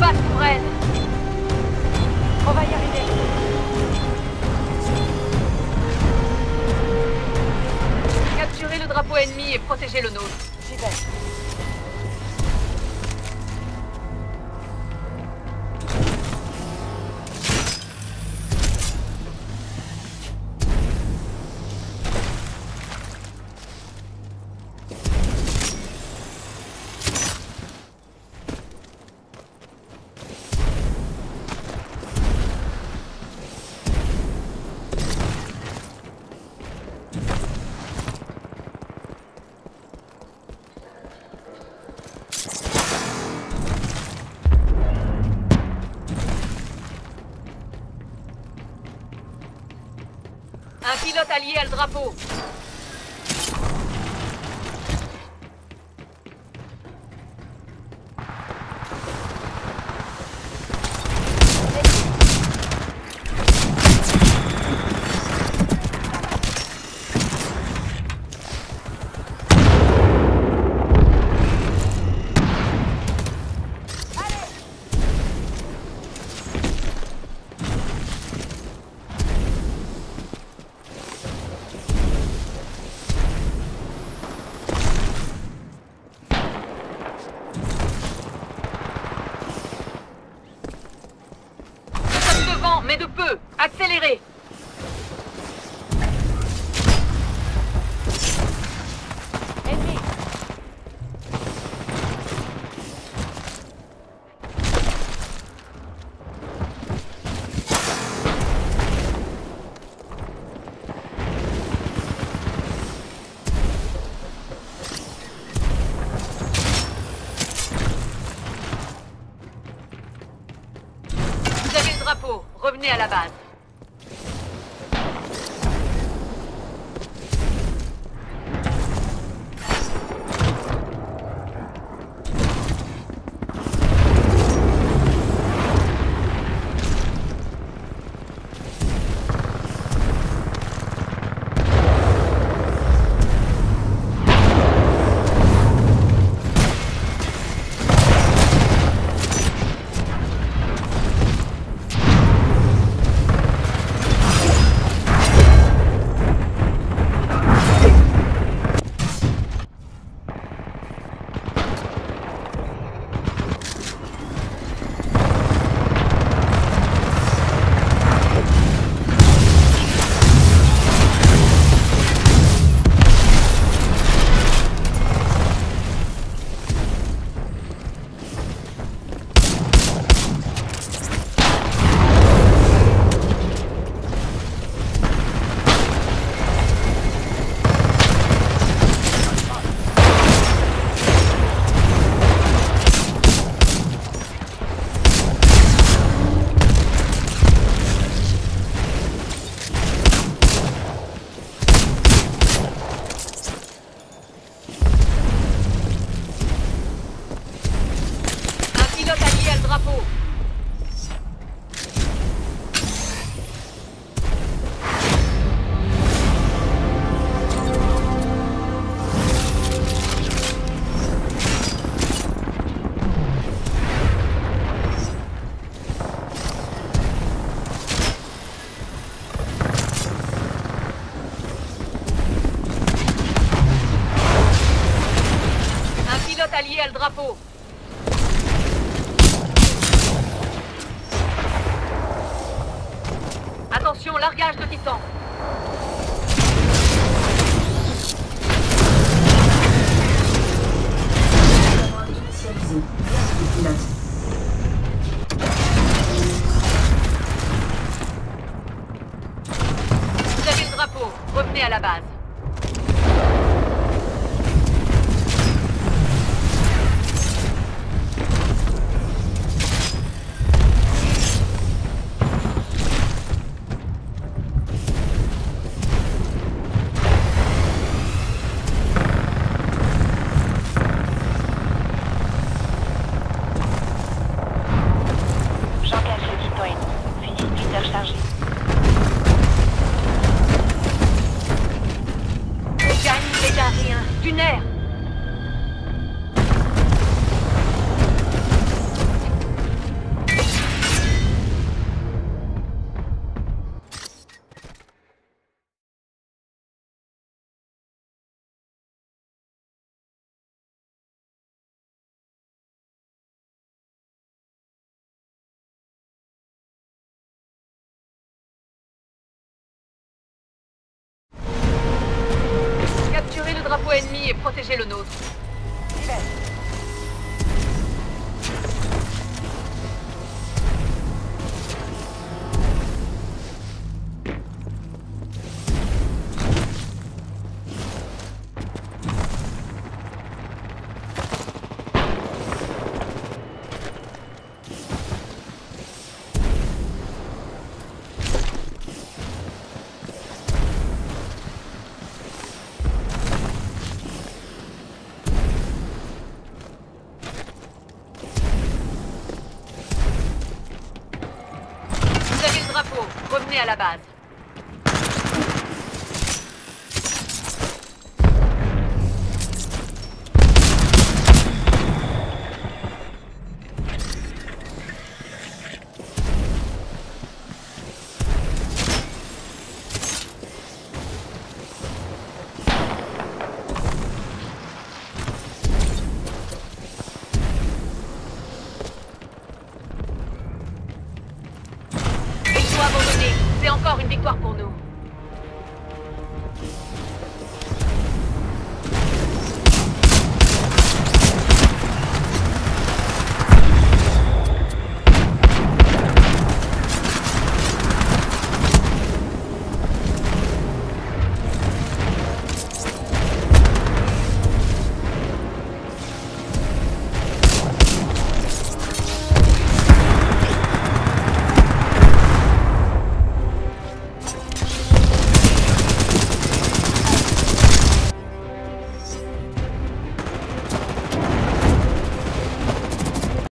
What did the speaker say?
Base souveraine. On va y arriver. Capturez le drapeau ennemi et protégez le nôtre. J'y vais. Pilote allié à le drapeau. Vous avez le drapeau. Revenez à la base. Un pilote allié à le drapeau. Largage de Titan. Vous avez le drapeau. Revenez à la base. Drapeau ennemi et protégez le nôtre. À la base. C'est encore une victoire pour nous.